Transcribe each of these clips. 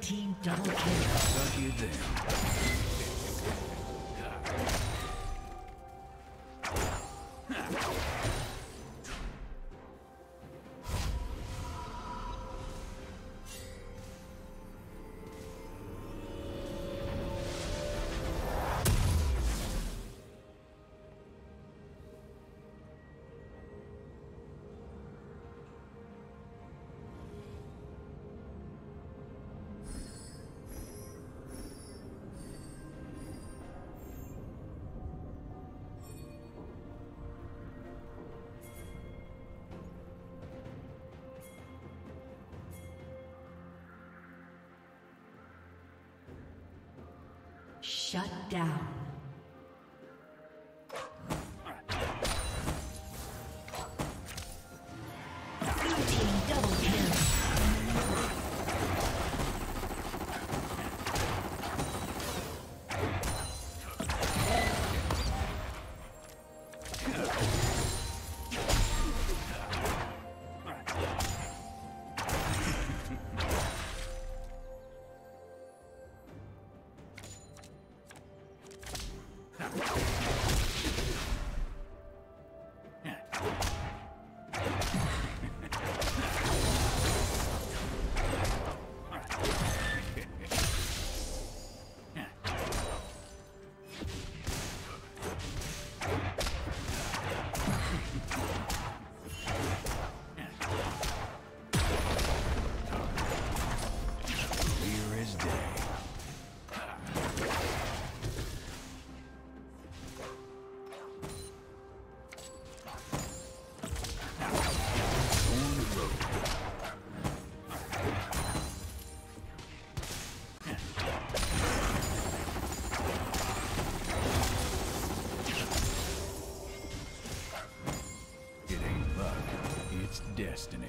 Team double kill. Lucky them. Shut down. Destiny.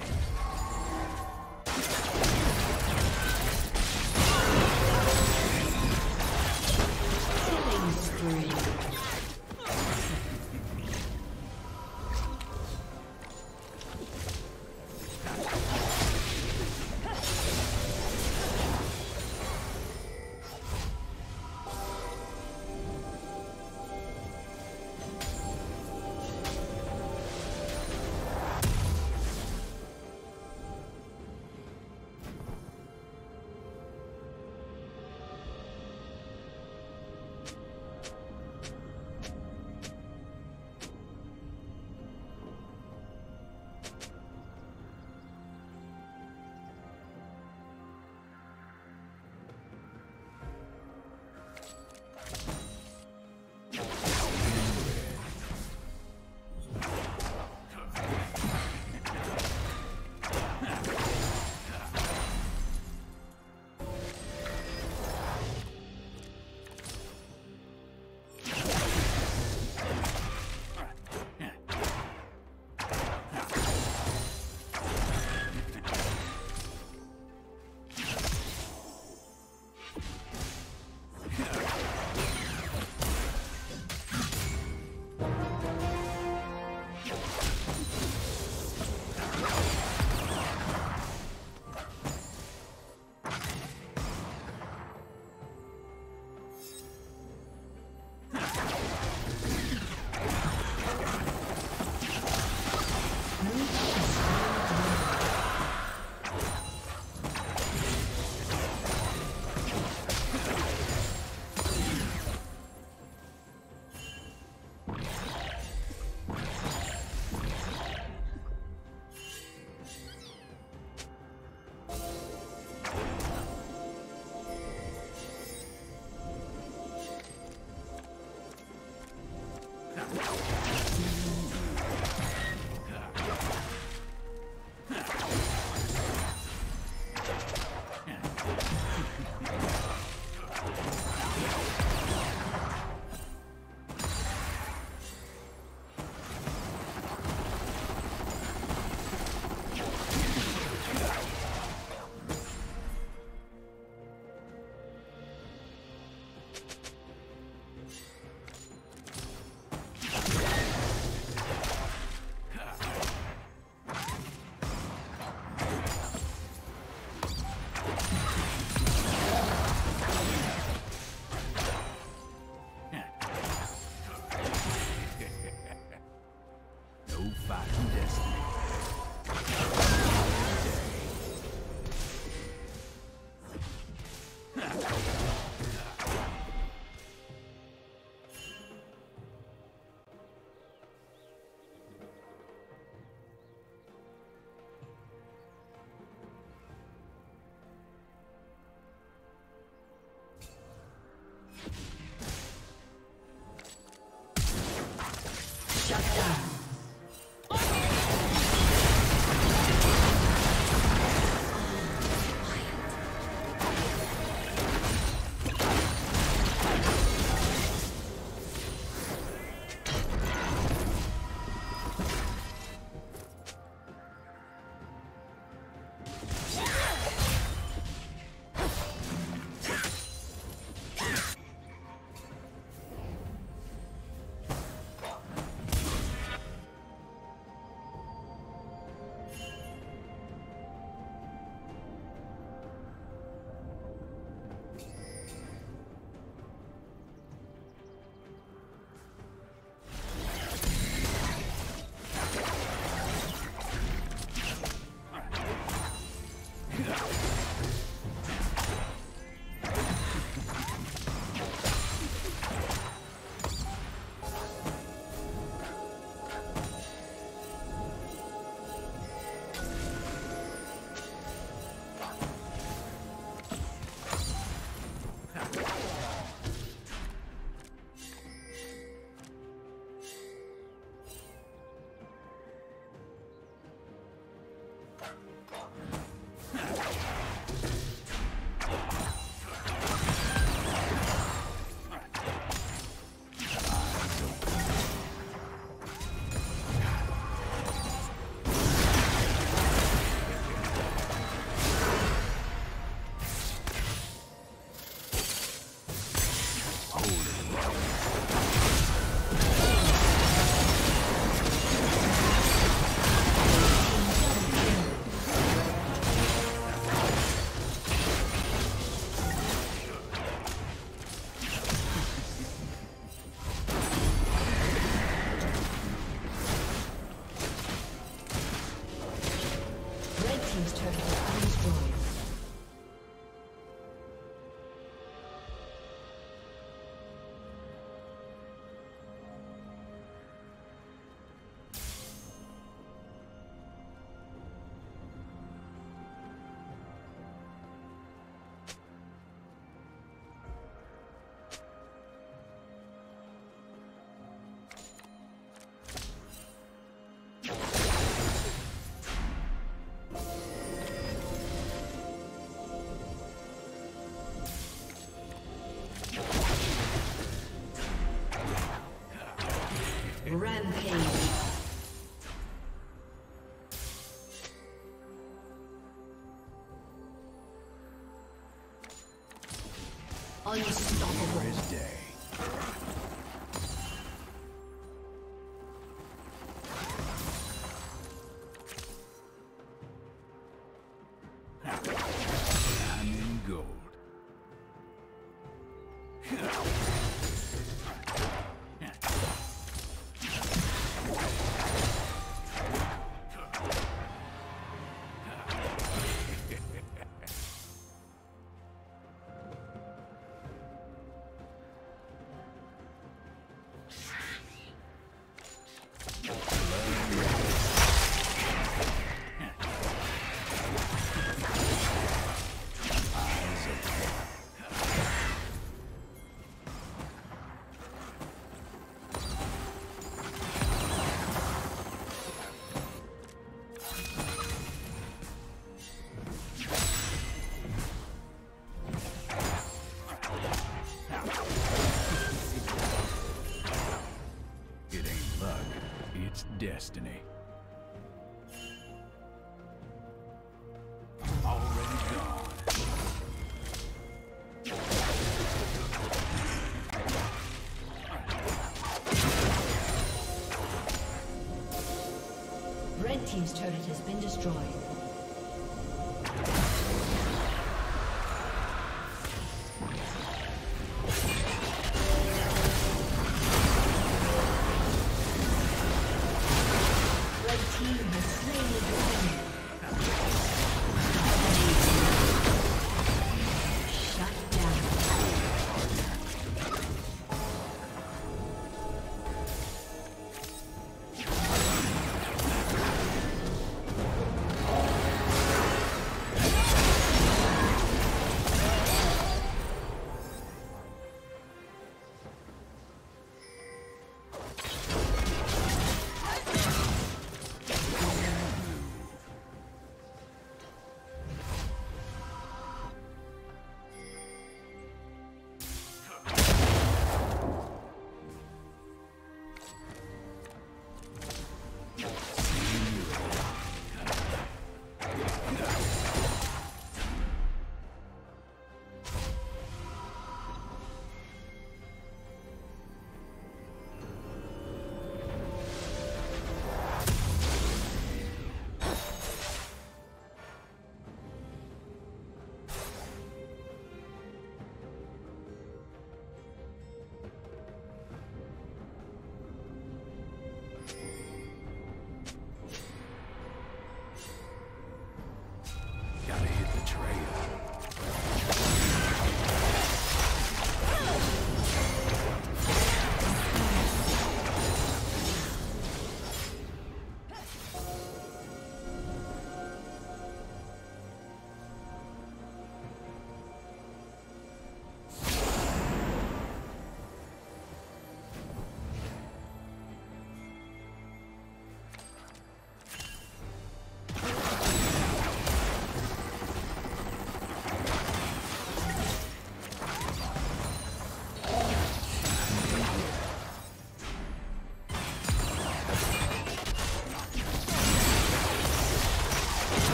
Now. Unstoppable. Destiny.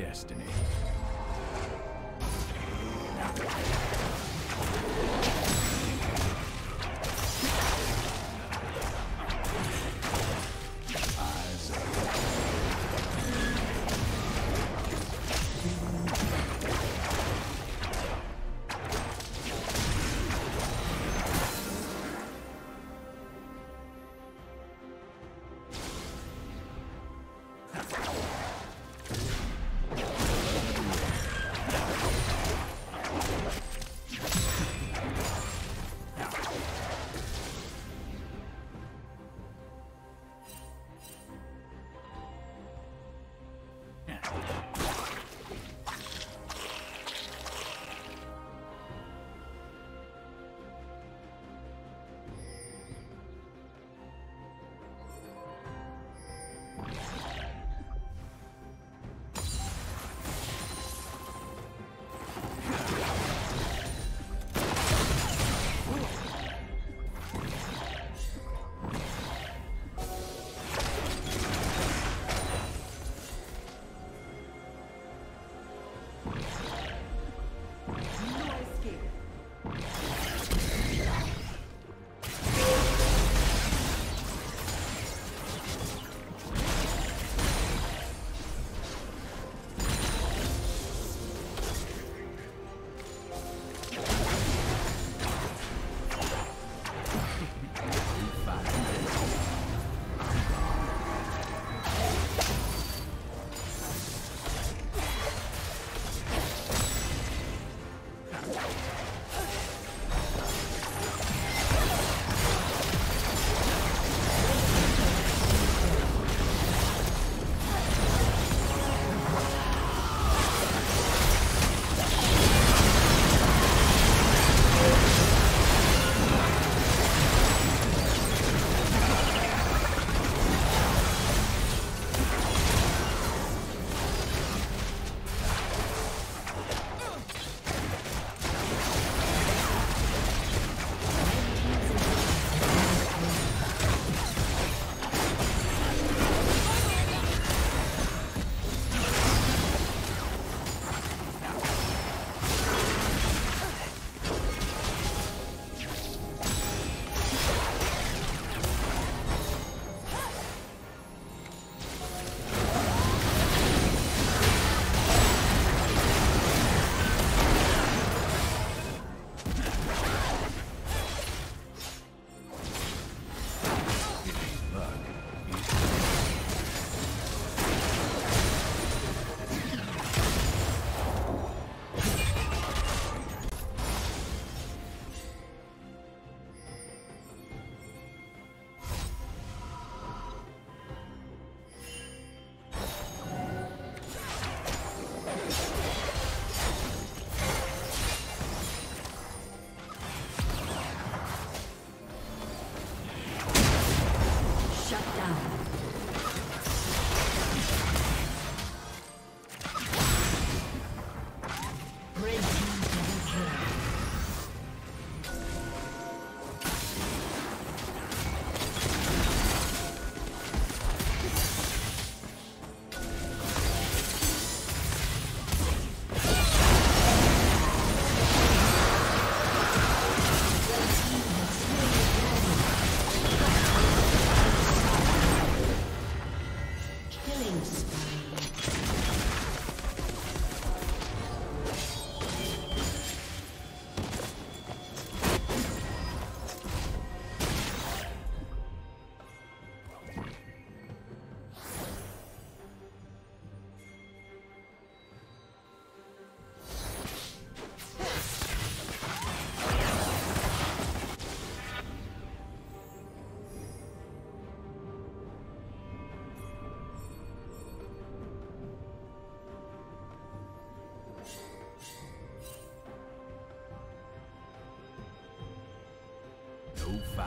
Destiny.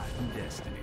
Fighting destiny.